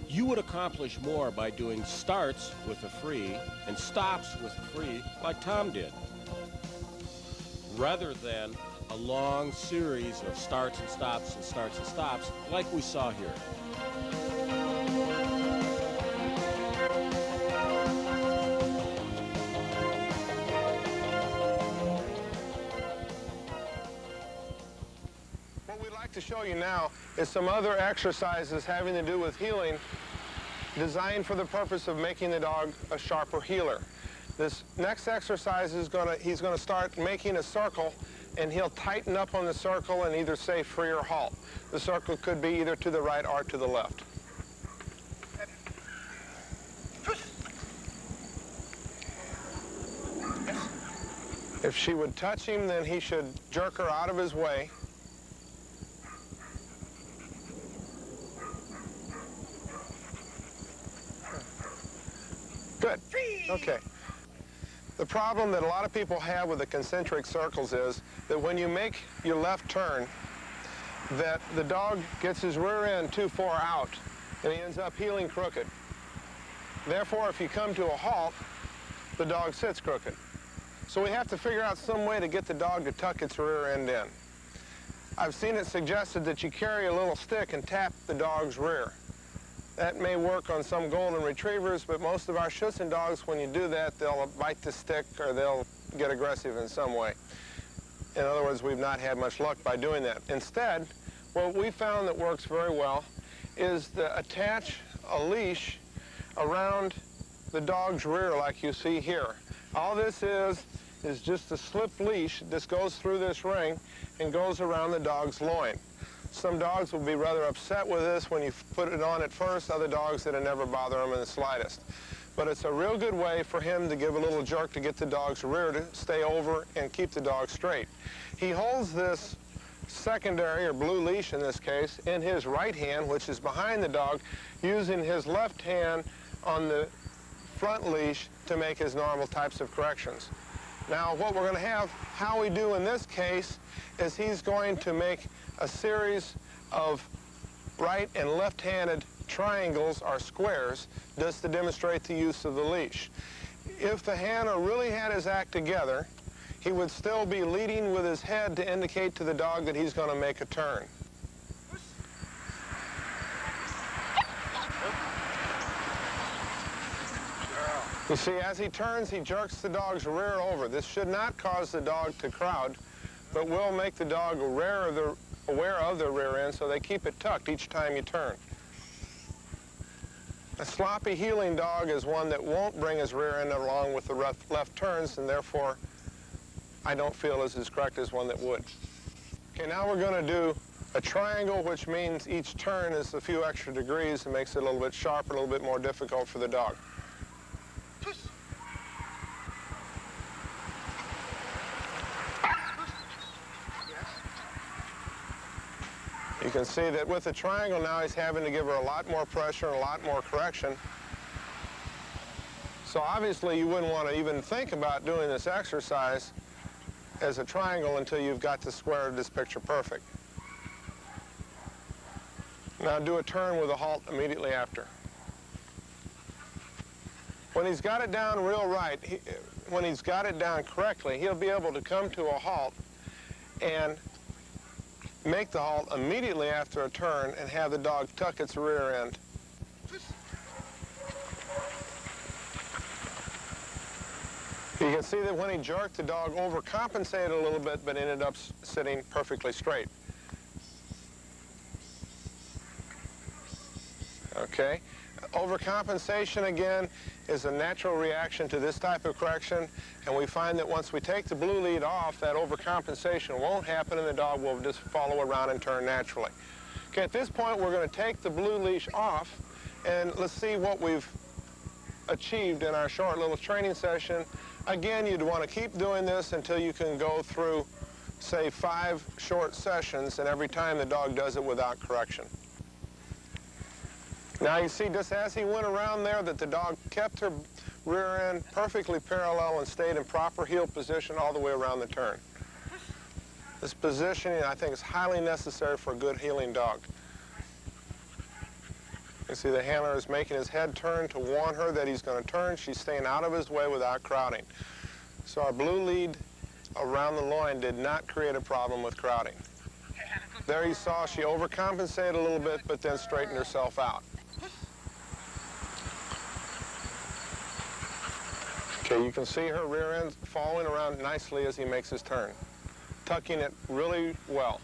You would accomplish more by doing starts with a free and stops with a free like Tom did, rather than a long series of starts and stops and starts and stops like we saw here. Show you now is some other exercises having to do with heeling designed for the purpose of making the dog a sharper heeler. This next exercise is going to, he's going to start making a circle and he'll tighten up on the circle and either say free or halt. The circle could be either to the right or to the left. If she would touch him, then he should jerk her out of his way. Good. Okay. The problem that a lot of people have with the concentric circles is that when you make your left turn, that the dog gets his rear end too far out and he ends up heeling crooked. Therefore, if you come to a halt, the dog sits crooked. So we have to figure out some way to get the dog to tuck its rear end in. I've seen it suggested that you carry a little stick and tap the dog's rear. That may work on some golden retrievers, but most of our Schutzhund dogs, when you do that, they'll bite the stick or they'll get aggressive in some way. In other words, we've not had much luck by doing that. Instead, what we found that works very well is to attach a leash around the dog's rear like you see here. All this is is just a slip leash. This goes through this ring and goes around the dog's loin. Some dogs will be rather upset with this when you put it on at first. Other dogs, it'll never bother them in the slightest. But it's a real good way for him to give a little jerk to get the dog's rear to stay over and keep the dog straight. He holds this secondary, or blue leash in this case, in his right hand, which is behind the dog, using his left hand on the front leash to make his normal types of corrections. Now, what we're going to have, how we do in this case, is he's going to make a series of right and left-handed triangles or squares just to demonstrate the use of the leash. If the handler really had his act together, he would still be leading with his head to indicate to the dog that he's going to make a turn. You see, as he turns, he jerks the dog's rear over. This should not cause the dog to crowd, but will make the dog aware of, the, aware of the rear end so they keep it tucked each time you turn. A sloppy heeling dog is one that won't bring his rear end along with the left turns, and therefore I don't feel is as correct as one that would. Okay, now we're going to do a triangle, which means each turn is a few extra degrees and makes it a little bit sharper, a little bit more difficult for the dog. You can see that with the triangle now he's having to give her a lot more pressure and a lot more correction. So obviously you wouldn't want to even think about doing this exercise as a triangle until you've got the square of this picture perfect. Now do a turn with a halt immediately after. When he's got it down real right, he, when he's got it down correctly, he'll be able to come to a halt and make the halt immediately after a turn and have the dog tuck its rear end. You can see that when he jerked, the dog overcompensated a little bit, but ended up sitting perfectly straight. Okay? Overcompensation, again, is a natural reaction to this type of correction, and we find that once we take the blue lead off, that overcompensation won't happen and the dog will just follow around and turn naturally. Okay, at this point, we're going to take the blue leash off, and let's see what we've achieved in our short little training session. Again, you'd want to keep doing this until you can go through, say, five short sessions, and every time the dog does it without correction. Now you see just as he went around there that the dog kept her rear end perfectly parallel and stayed in proper heel position all the way around the turn. This positioning I think is highly necessary for a good heeling dog. You see the handler is making his head turn to warn her that he's going to turn. She's staying out of his way without crowding. So our blue lead around the loin did not create a problem with crowding. There you saw she overcompensated a little bit but then straightened herself out. Okay, you can see her rear end following around nicely as he makes his turn, tucking it really well.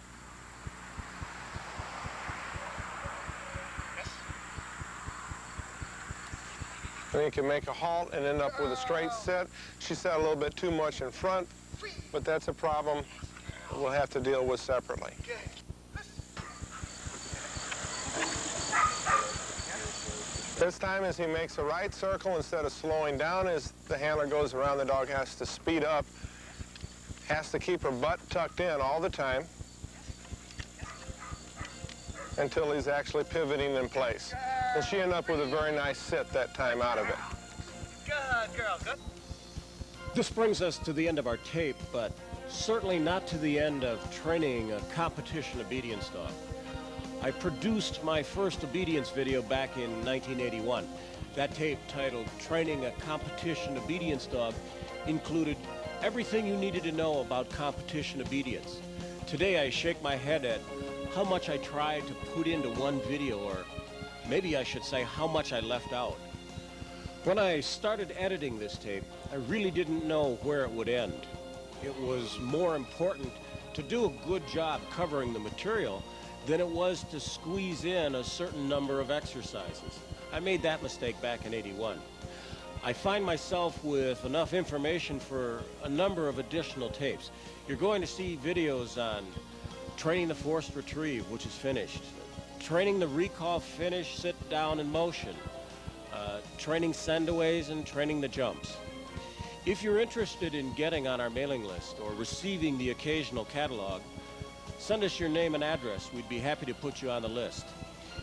Then you can make a halt and end up with a straight set. She sat a little bit too much in front, but that's a problem we'll have to deal with separately. This time as he makes a right circle, instead of slowing down as the handler goes around, the dog has to speed up, has to keep her butt tucked in all the time until he's actually pivoting in place. And she ended up with a very nice sit that time out of it. Good girl, good. This brings us to the end of our tape, but certainly not to the end of training a competition obedience dog. I produced my first obedience video back in 1981. That tape, titled Training a Competition Obedience Dog, included everything you needed to know about competition obedience. Today I shake my head at how much I tried to put into one video, or maybe I should say how much I left out. When I started editing this tape, I really didn't know where it would end. It was more important to do a good job covering the material than it was to squeeze in a certain number of exercises. I made that mistake back in 81. I find myself with enough information for a number of additional tapes. You're going to see videos on training the forced retrieve, which is finished, training the recall finish, sit down and motion, uh, training sendaways and training the jumps. If you're interested in getting on our mailing list or receiving the occasional catalog, Send us your name and address. We'd be happy to put you on the list.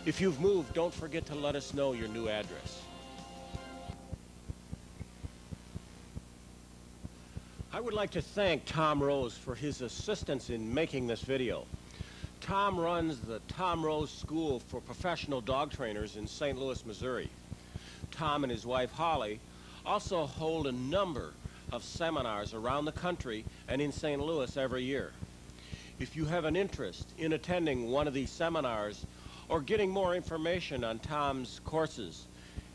If you've moved, don't forget to let us know your new address. I would like to thank Tom Rose for his assistance in making this video. Tom runs the Tom Rose School for Professional Dog Trainers in St. Louis, Missouri. Tom and his wife Holly also hold a number of seminars around the country and in St. Louis every year. If you have an interest in attending one of these seminars or getting more information on Tom's courses,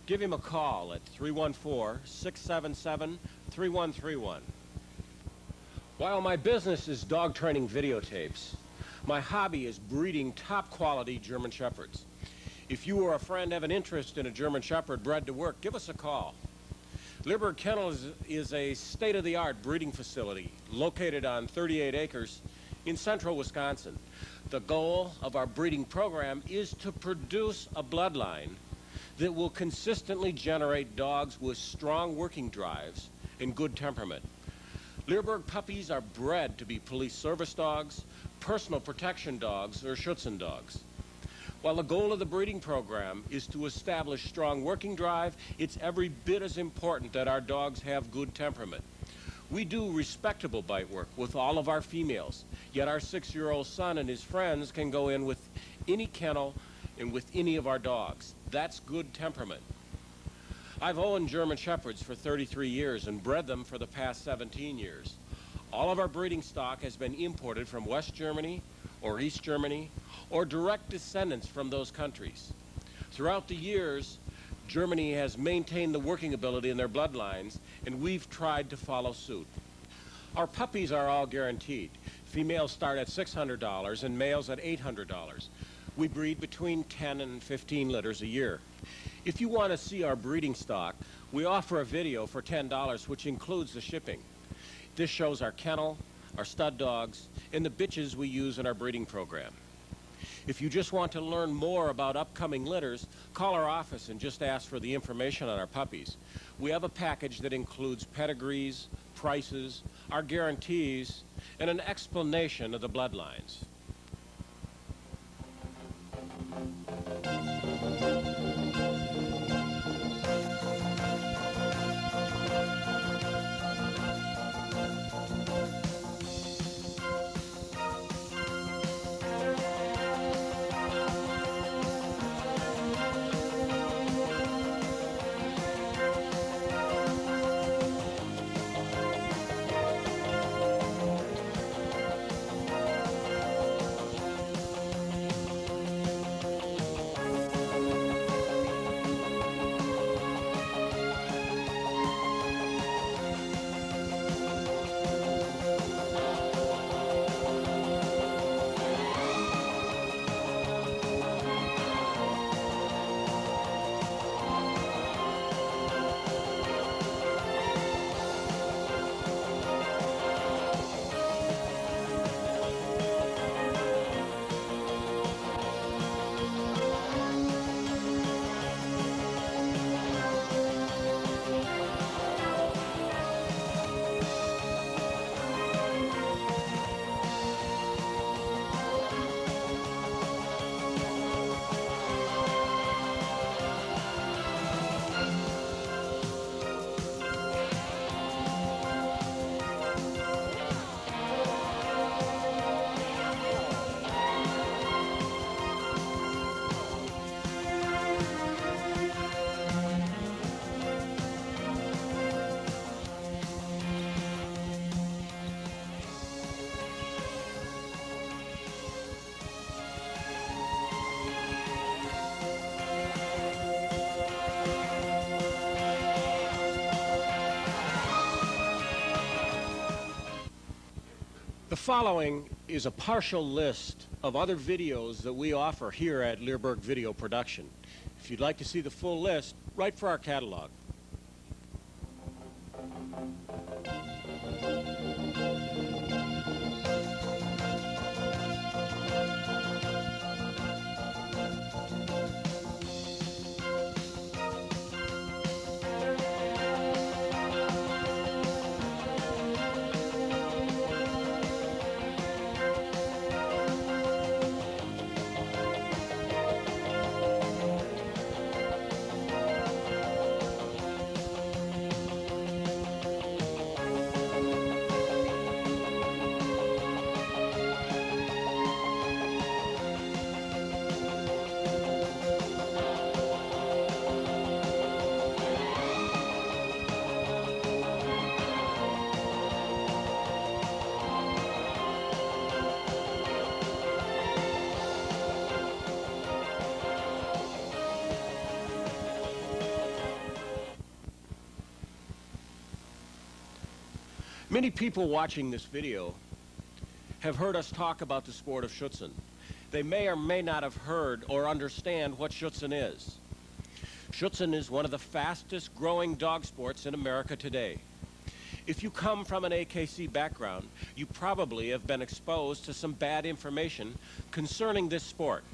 give him a call at 314-677-3131. While my business is dog training videotapes, my hobby is breeding top quality German Shepherds. If you or a friend have an interest in a German Shepherd bred to work, give us a call. Leerburg Kennel is, is a state-of-the-art breeding facility located on 38 acres in central Wisconsin. The goal of our breeding program is to produce a bloodline that will consistently generate dogs with strong working drives and good temperament. Leerburg puppies are bred to be police service dogs, personal protection dogs, or Schutzhund dogs. While the goal of the breeding program is to establish strong working drive, it's every bit as important that our dogs have good temperament. We do respectable bite work with all of our females, yet our six-year-old son and his friends can go in with any kennel and with any of our dogs. That's good temperament. I've owned German Shepherds for 33 years and bred them for the past 17 years. All of our breeding stock has been imported from West Germany or East Germany or direct descendants from those countries. Throughout the years, Germany has maintained the working ability in their bloodlines, and we've tried to follow suit. Our puppies are all guaranteed. Females start at $600 and males at $800. We breed between 10 and 15 litters a year. If you want to see our breeding stock, we offer a video for $10 which includes the shipping. This shows our kennel, our stud dogs, and the bitches we use in our breeding program. If you just want to learn more about upcoming litters, call our office and just ask for the information on our puppies. We have a package that includes pedigrees, prices, our guarantees, and an explanation of the bloodlines. Following is a partial list of other videos that we offer here at Leerburg Video Production. If you'd like to see the full list, write for our catalog. Many people watching this video have heard us talk about the sport of Schutzhund. They may or may not have heard or understand what Schutzhund is. Schutzhund is one of the fastest growing dog sports in America today. If you come from an AKC background, you probably have been exposed to some bad information concerning this sport.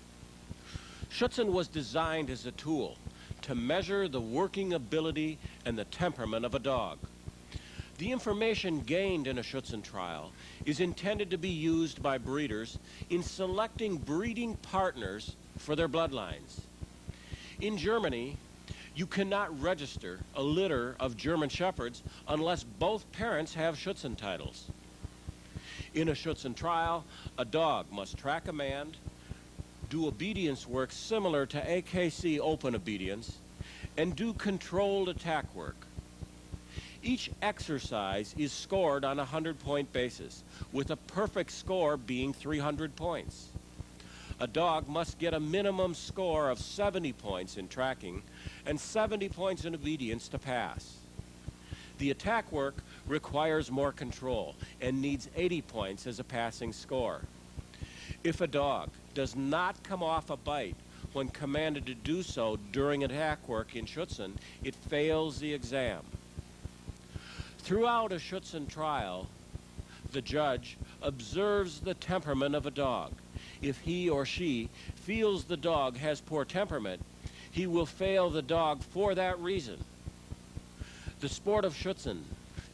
Schutzhund was designed as a tool to measure the working ability and the temperament of a dog. The information gained in a Schutzhund trial is intended to be used by breeders in selecting breeding partners for their bloodlines. In Germany, you cannot register a litter of German Shepherds unless both parents have Schutzhund titles. In a Schutzhund trial, a dog must track a man, do obedience work similar to AKC open obedience, and do controlled attack work. Each exercise is scored on a 100-point basis, with a perfect score being 300 points. A dog must get a minimum score of 70 points in tracking and 70 points in obedience to pass. The attack work requires more control and needs 80 points as a passing score. If a dog does not come off a bite when commanded to do so during attack work in Schutzhund, it fails the exam. Throughout a Schutzhund trial, the judge observes the temperament of a dog. If he or she feels the dog has poor temperament, he will fail the dog for that reason. The sport of Schutzhund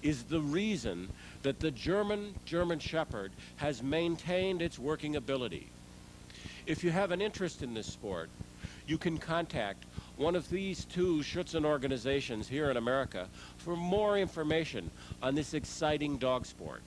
is the reason that the German German Shepherd has maintained its working ability. If you have an interest in this sport, you can contact one of these two Schutzhund organizations here in America for more information on this exciting dog sport.